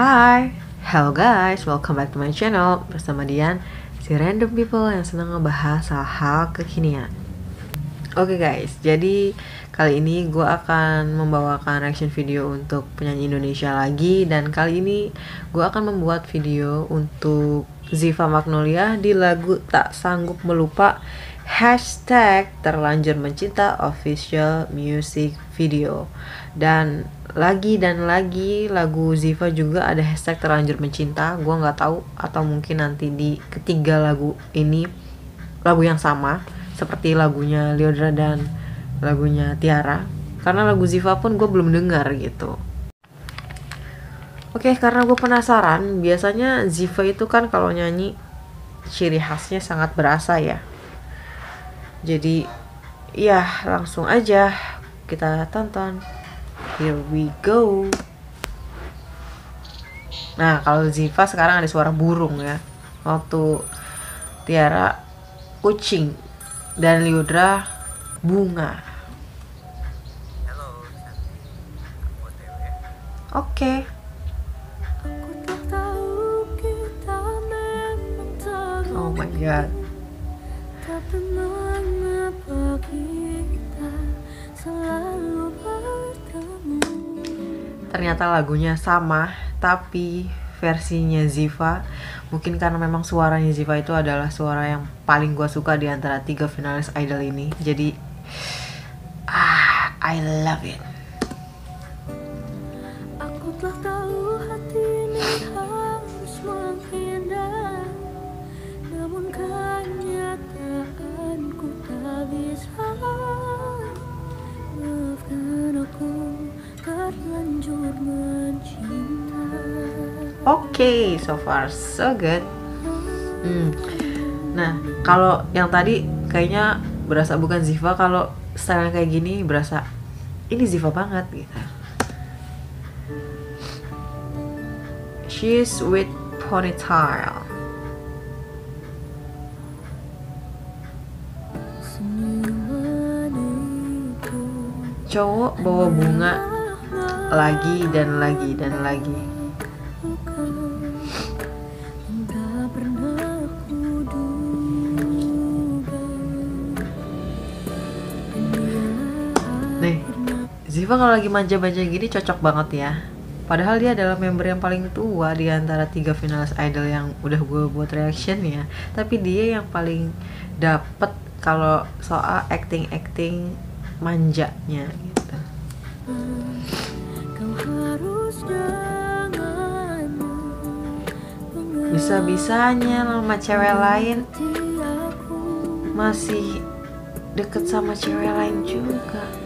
Hai, hello guys, welcome back to my channel. Bersama Dian, si random people yang senang ngebahas hal-hal kekinian. Oke guys, jadi kali ini gue akan membawakan reaction video untuk penyanyi Indonesia lagi. Dan kali ini gue akan membuat video untuk Ziva Magnolia di lagu Tak Sanggup Melupa Hashtag Terlanjur Mencinta Official Music Video. Dan lagi dan lagi lagu Ziva juga ada hashtag Terlanjur Mencinta. Gue nggak tahu atau mungkin nanti di ketiga lagu ini lagu yang sama seperti lagunya Leodra dan lagunya Tiara. Karena lagu Ziva pun gue belum dengar gitu. Oke karena gue penasaran biasanya Ziva itu kan kalau nyanyi ciri khasnya sangat berasa ya jadi ya langsung aja kita tonton here we go nah kalau Ziva sekarang ada suara burung ya waktu Tiara kucing dan Liudra bunga. Oke. Okay. Oh my god. Ternyata lagunya sama, tapi versinya Ziva. Mungkin karena memang suaranya Ziva itu adalah suara yang paling gue suka di antara tiga finalis idol ini. Jadi ah I love it. Aku telah tahu hati okay, so far so good. Hmm. Nah, kalau yang tadi kayaknya berasa bukan Ziva, kalau style kayak gini berasa ini Ziva banget gitu. She's with ponytail. Cowok bawa bunga lagi dan lagi dan lagi. Ziva kalau lagi manja-manja gini cocok banget ya Padahal dia adalah member yang paling tua di antara tiga finalis idol yang udah gue buat reaction ya. Tapi dia yang paling dapet kalau soal acting-acting manjanya gitu. Bisa-bisanya nama cewek lain masih deket sama cewek lain juga.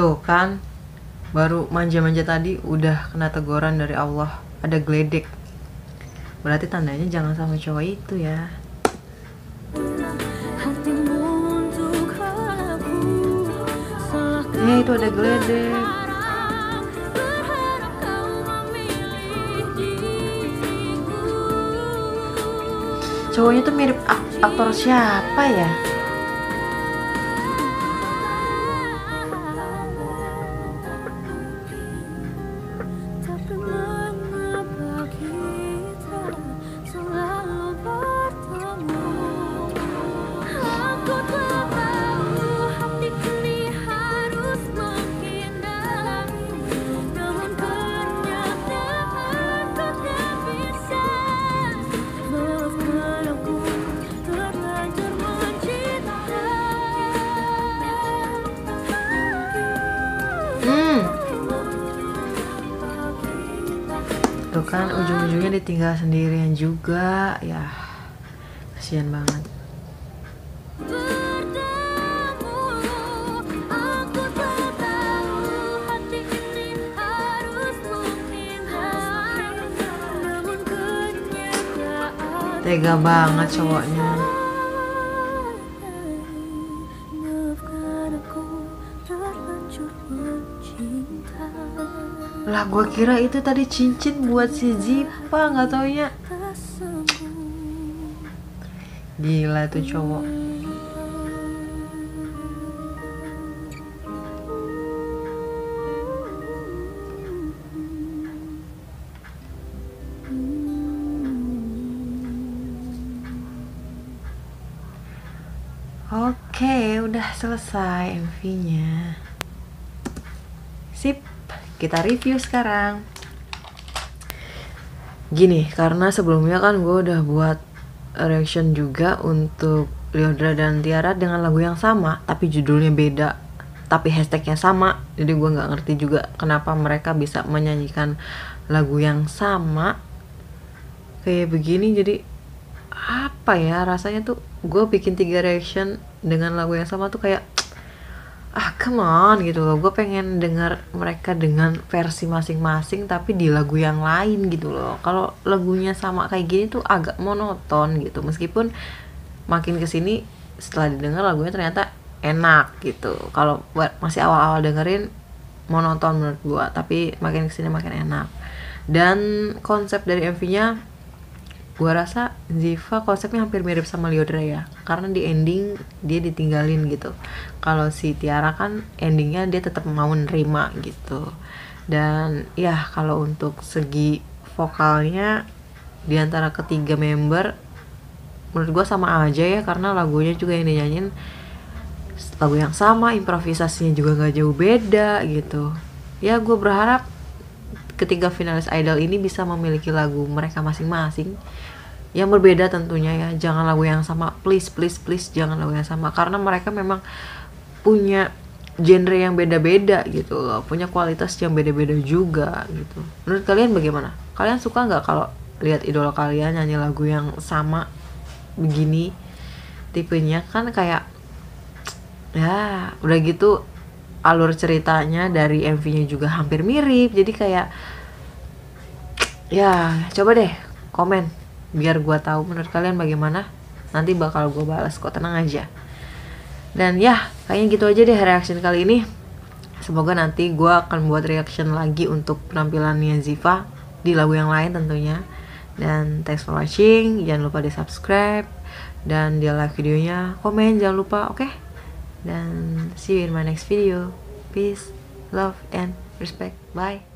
Tuh kan, baru manja-manja tadi udah kena teguran dari Allah. Ada geledek. Berarti tandanya jangan sama cowok itu ya. Eh, itu ada geledek. Cowoknya tuh mirip aktor siapa ya? hmm. tuh kan ujung-ujungnya ditinggal sendirian juga. Ya kasihan banget. Tega banget cowoknya. Lah gue kira itu tadi cincin buat si Zipa nggak taunya. Gila tuh cowok. Oke, udah selesai MV-nya. Sip kita review sekarang. Gini karena sebelumnya kan gue udah buat reaction juga untuk Leodra dan Tiara dengan lagu yang sama tapi judulnya beda tapi hashtagnya sama. Jadi gue nggak ngerti juga kenapa mereka bisa menyanyikan lagu yang sama kayak begini. Jadi apa ya rasanya tuh? Gue bikin tiga reaction dengan lagu yang sama tuh kayak ah come on gitu loh. Gue pengen dengar mereka dengan versi masing-masing tapi di lagu yang lain gitu loh. Kalau lagunya sama kayak gini tuh agak monoton gitu. Meskipun makin ke sini setelah didengar lagunya ternyata enak gitu. Kalau masih awal-awal dengerin monoton menurut gue tapi makin ke sini makin enak. Dan konsep dari MV-nya gue rasa Ziva konsepnya hampir mirip sama Liodra ya. Karena di ending dia ditinggalin gitu. Kalau si Tiara kan endingnya dia tetap mau nerima gitu. Dan ya kalau untuk segi vokalnya di antara ketiga member menurut gue sama aja ya. Karena lagunya juga yang dinyanyiin lagu yang sama improvisasinya juga nggak jauh beda gitu. Ya gue berharap ketiga finalis idol ini bisa memiliki lagu mereka masing-masing yang berbeda tentunya ya. Jangan lagu yang sama please please please jangan lagu yang sama. Karena mereka memang punya genre yang beda-beda gitu loh. Punya kualitas yang beda-beda juga gitu. Menurut kalian bagaimana? Kalian suka nggak kalau lihat idola kalian nyanyi lagu yang sama begini tipenya? Kan kayak ya udah gitu alur ceritanya dari MV-nya juga hampir mirip. Jadi kayak ya coba deh komen biar gue tahu menurut kalian bagaimana. Nanti bakal gue balas kok tenang aja. Dan ya kayaknya gitu aja deh reaction kali ini. Semoga nanti gue akan buat reaction lagi untuk penampilannya Ziva di lagu yang lain tentunya. Dan thanks for watching. Jangan lupa di subscribe. Dan di like videonya. Komen jangan lupa oke? okay? Dan see you in my next video. Peace love and respect. Bye